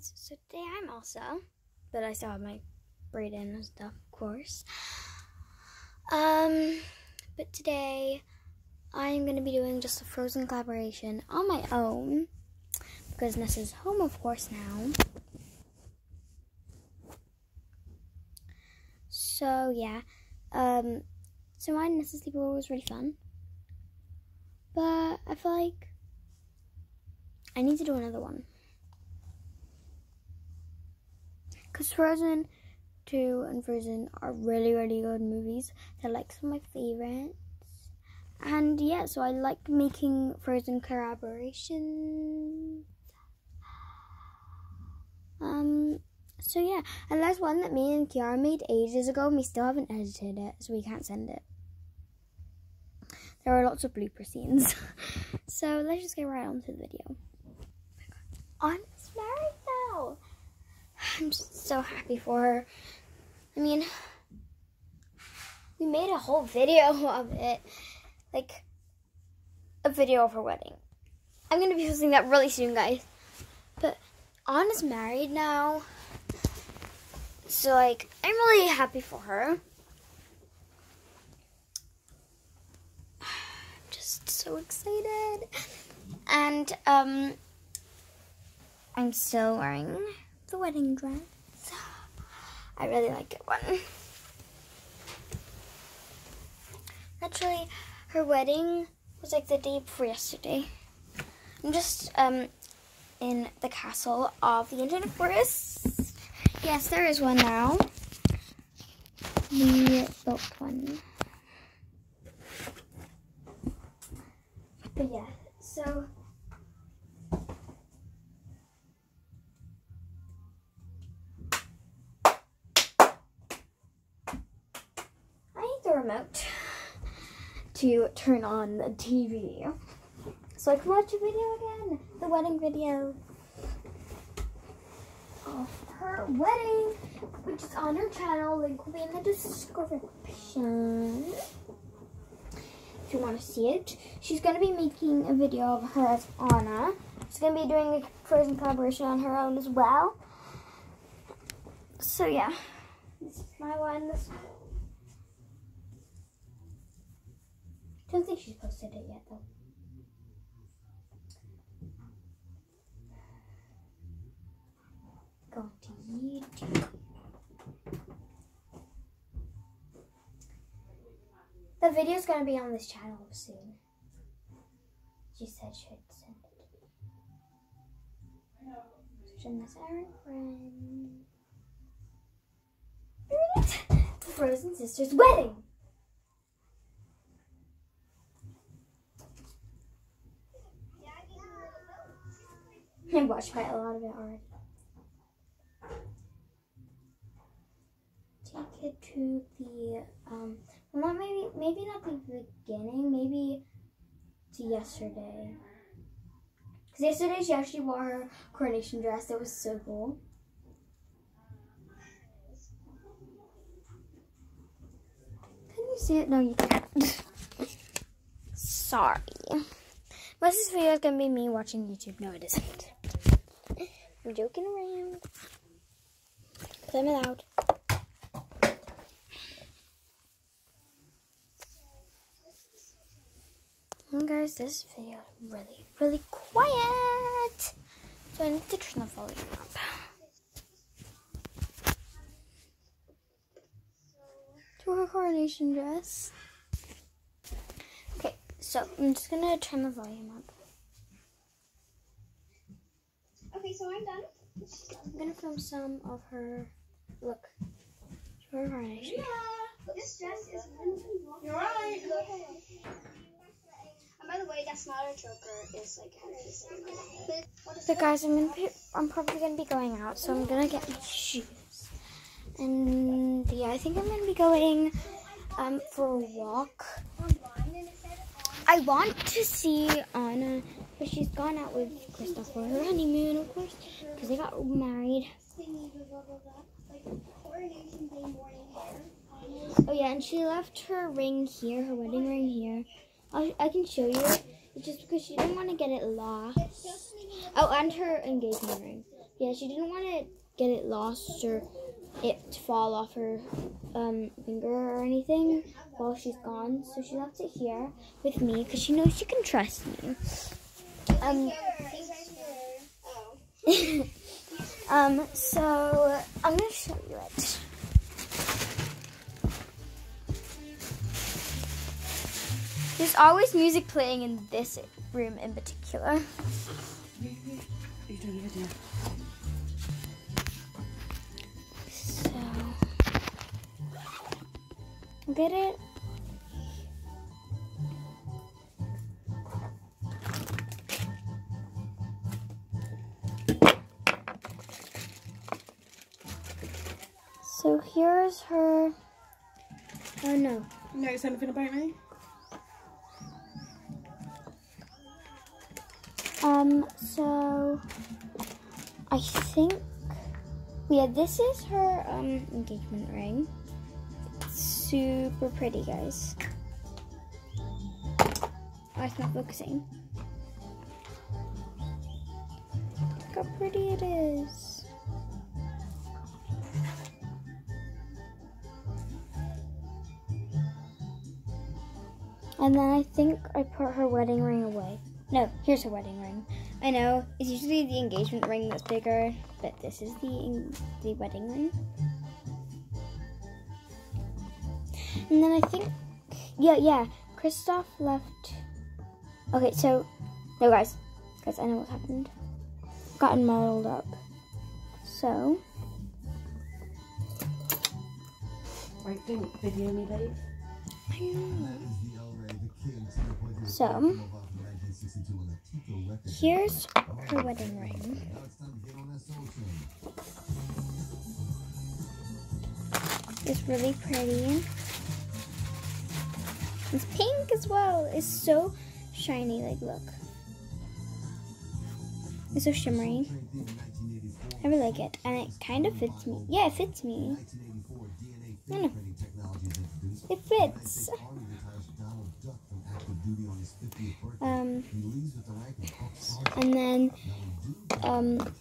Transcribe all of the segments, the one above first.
guys, so today I'm Elsa, but I still have my braid in and stuff, of course. Um, but today I'm gonna be doing just a Frozen collaboration on my own because Ness is home, of course, now. So yeah, um, so my Nessa's sleepover was really fun, but I feel like I need to do another one. Because Frozen 2 and Frozen are really, really good movies. They're like some of my favorites. And yeah, so I like making Frozen collaborations. Um, so yeah, and there's one that me and Kiara made ages ago, and we still haven't edited it, so we can't send it. There are lots of blooper scenes. so let's just get right on to the video. I'm married now. I'm just so happy for her. I mean, we made a whole video of it. Like, a video of her wedding. I'm going to be posting that really soon, guys. But Anna's married now. So, like, I'm really happy for her. I'm just so excited. And, um, I'm still wearing the wedding dress. I really like it one. Actually, her wedding was like the day before yesterday. I'm just um in the castle of the Enchanted Forest. Yes, there is one now. We built one. But yeah, so to turn on the TV. So I can watch a video again, the wedding video of her wedding, which is on her channel. Link will be in the description. If you want to see it, she's going to be making a video of her as Anna. She's going to be doing a Frozen collaboration on her own as well. So yeah, this is my one. This Don't think she's posted it yet though. Go to YouTube. The video's gonna be on this channel soon. She said she'd send it. Send this Aaron friend. The Frozen Sisters wedding. I watched quite a lot of it already. Take it to the um well not maybe maybe not the beginning, maybe to yesterday. Because yesterday she actually wore her coronation dress. It was so cool. Can you see it? No, you can't. Sorry. Most of this video is to be me watching YouTube. No, it isn't. I'm joking around. Because I'm allowed. And guys, this video is really, really quiet. So I need to turn the volume up. To her coronation dress. Okay, so I'm just gonna turn the volume up. Okay, so I'm done. I'm gonna film some of her look. Her coronation. Yeah. This dress is really You're right. And by the way, that smaller choker is like So guys, I'm gonna be, I'm probably gonna be going out, so I'm gonna get my shoes. And yeah, I think I'm gonna be going um for a walk. I want to see Anna, but she's gone out with Kristoff for her honeymoon, of course, because they got married. Oh yeah, and she left her ring here, her wedding ring here. I'll, I can show you it. It's just because she didn't want to get it lost. Oh, and her engagement ring. yeah, she didn't want to get it lost or it to fall off her um, finger or anything while she's gone. So she left it here with me because she knows she can trust me. Um, um, so I'm gonna show you it. There's always music playing in this room in particular. So, get it? Her. Oh no. Notice anything about me? Um, so I think yeah, this is her um engagement ring. It's super pretty, guys. Oh, it's not focusing. Look how pretty it is. And then I think I put her wedding ring away. No, here's her wedding ring. I know it's usually the engagement ring that's bigger, but this is the the wedding ring. And then I think, yeah, yeah, Kristoff left. Okay, so no, guys, guys, I know what happened. Gotten modeled up. So Right, don't video me, babe. I know. So here's her wedding ring. It's really pretty. It's pink as well. It's so shiny. Like, look. It's so shimmery. I really like it, and it kind of fits me. Yeah, it fits me. It fits. Um, and then, um,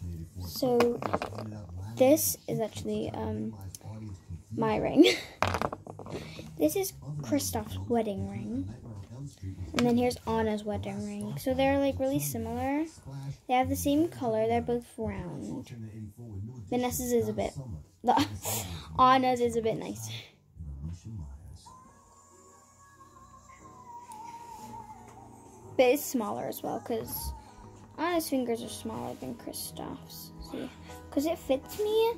so this is actually um my ring. this is Kristoff's wedding ring. And then here's Anna's wedding ring. So they're like really similar. They have the same color. They're both round. Vanessa's is a bit. The, Anna's is a bit nicer. But it's smaller as well because Anna's fingers are smaller than Kristoff's. See? Because it fits me.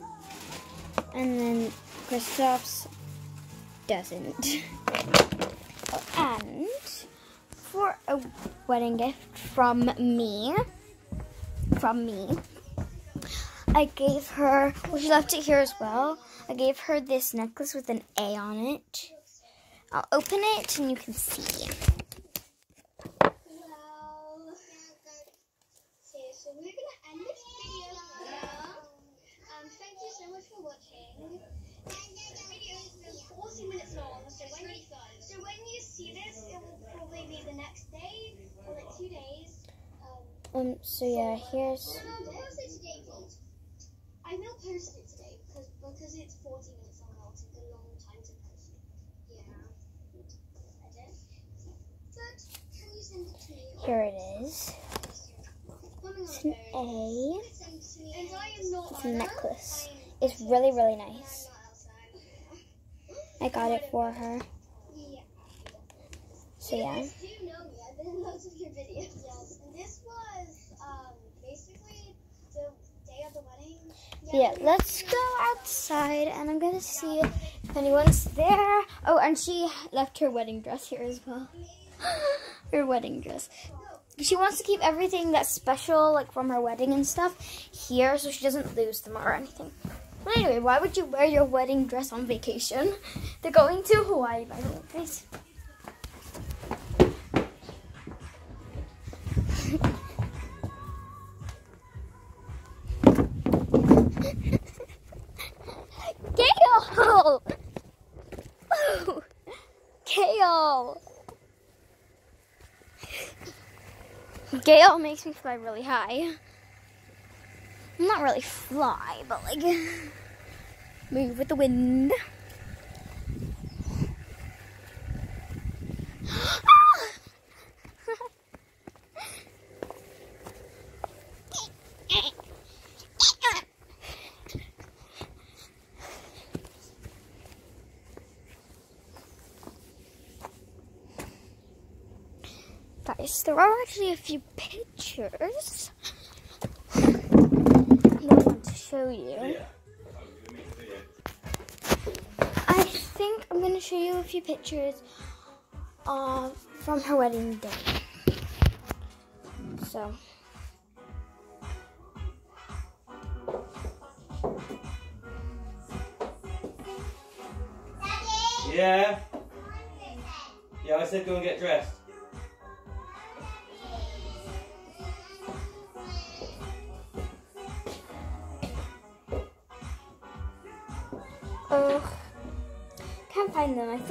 And then Kristoff's doesn't. And for a wedding gift from me, from me, I gave her, well, she left it here as well. I gave her this necklace with an A on it. I'll open it and you can see. Well, okay, so we're gonna end this video here. Um, thank you so much for watching. The video is 40 minutes long, so when you, so when you see this, it will probably be the next day or like two days. Um, so yeah, here's. I will post it today because because it's 40 minutes long. It'll take a long time to post it. Yeah. Edit. But can you send it to me? here it is. It's an A. And I am not It's a necklace. It's really, really nice. I got it for her. So yeah. guys know me. I've been in lots of your videos. Yes. And this was um basically the day of the wedding. Yeah, let's go outside and I'm gonna see if anyone's there. Oh, and she left her wedding dress here as well. her wedding dress. She wants to keep everything that's special, like from her wedding and stuff, here so she doesn't lose them or anything. But anyway, why would you wear your wedding dress on vacation? They're going to Hawaii, by the way, please. Gail! Ooh, Gail! Gail makes me fly really high. Not really fly, but like move with the wind. Ah! Guys, there are actually a few pictures that I want to show you. I think I'm going to show you a few pictures uh, from her wedding day. So. Yeah. Yeah, I said go and get dressed.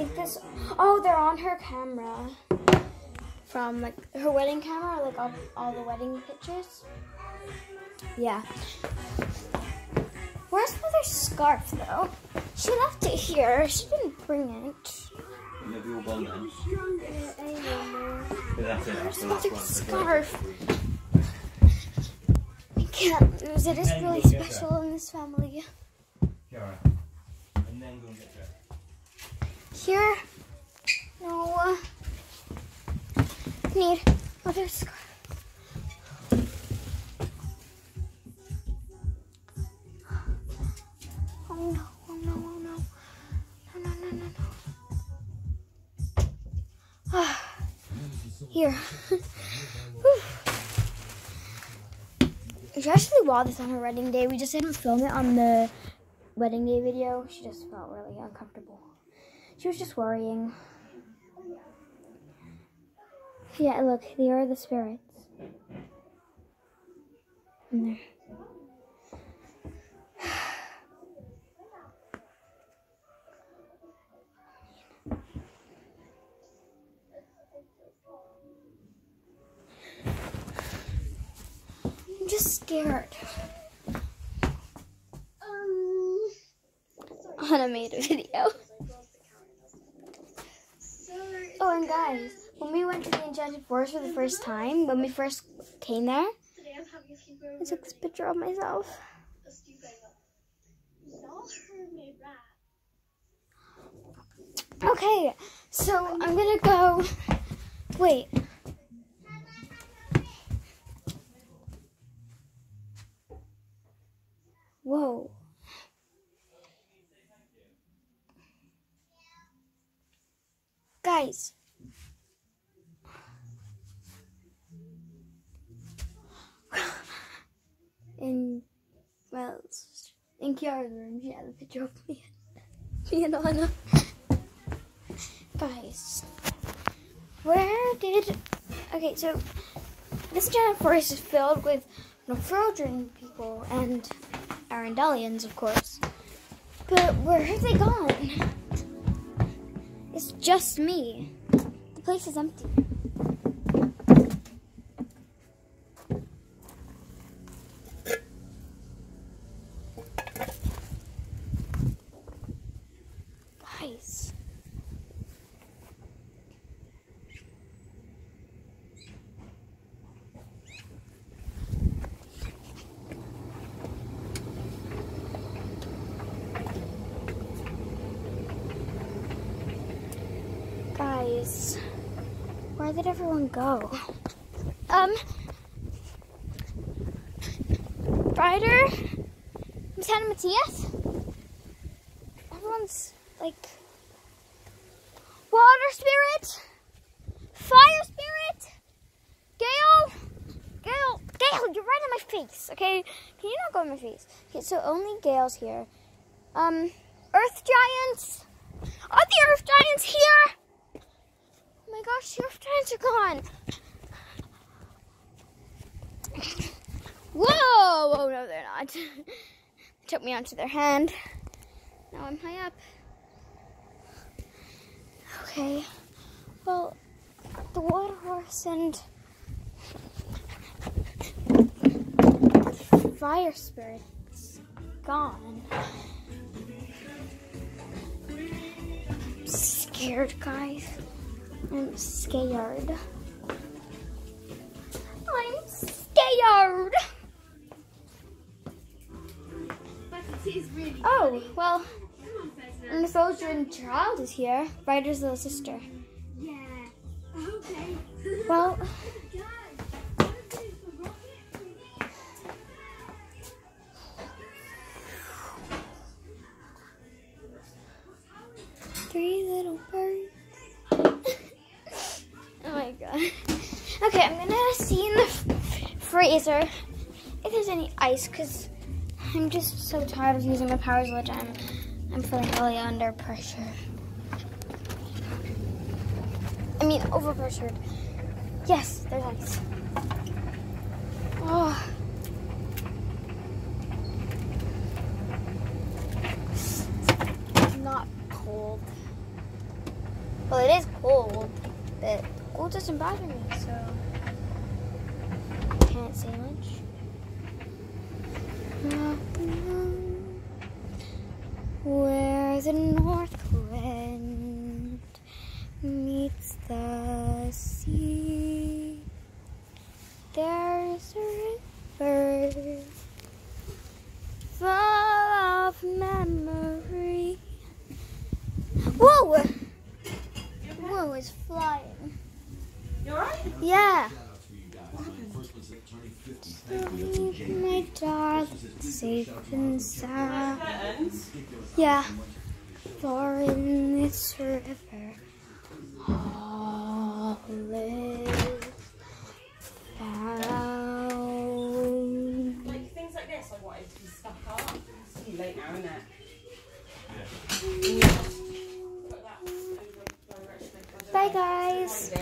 Think this. Oh, they're on her camera. From like her wedding camera, like all, all the wedding pictures. Yeah. Where's mother's scarf though? She left it here. She didn't bring it. Maybe then. But that's it. Last Mother's scarf. I can't lose it. It's really go get that. special in this family. Kiara. And then go and get dressed. Here. No. uh, Need mother's scarf. Oh no, oh no, oh no. No, no, no, no, no. Ah, Here. We actually wore this on her wedding day. We just didn't film it on the wedding day video. She just felt really uncomfortable. She was just worrying. Yeah, look, there are the spirits. In there. I'm just scared. Um. Hannah made a video. So. Oh, and guys, when we went to the Enchanted Forest for the first time, when we first came there. I took this picture of myself. Okay, so I'm gonna go. Wait. Whoa. Guys. In, well, in Kiara's room, she had a picture of me, me and Anna. Guys, where did? Okay, so this giant forest is filled with Nofrodran people and Arendellians, of course. But where have they gone? It's just me. The place is empty. Guys. Guys, where did everyone go? Um, Ryder, Miss Hannah Mattias, everyone's like water spirit, fire spirit, Gale, Gale, Gale, you're right in my face. Okay, can you not go in my face? Okay, so only Gale's here. Um, Earth giants. Are the Earth Giants here? Oh my gosh, your Giants are gone. Whoa! Oh no, they're not. They took me onto their hand. Now I'm high up. Okay. Well, the water horse and fire spirits gone. I'm scared, guys. I'm scared. I'm scared. But it is really Oh, well, on, Fezna. and the child is here. Ryder's little sister. Yeah. Okay. Well, Guys, what is this? A rocket? three little birds. Okay, I'm gonna see in the freezer if there's any ice because I'm just so tired of using my powers the time. I'm feeling really under pressure. I mean, overpressured. Yes, there's ice. Oh. It's not cold. Well, it is cold, but cold doesn't bother me, so can't say much. Where the north wind meets the sea, there's a river full of memory. Whoa! Whoa, it's flying. You alright? Yeah. My darling safe and sound. Yeah. For in this river, all is found. Like things like this, I wanted to be stuck up. It's too late now, isn't it? Put that over direction. Bye, guys.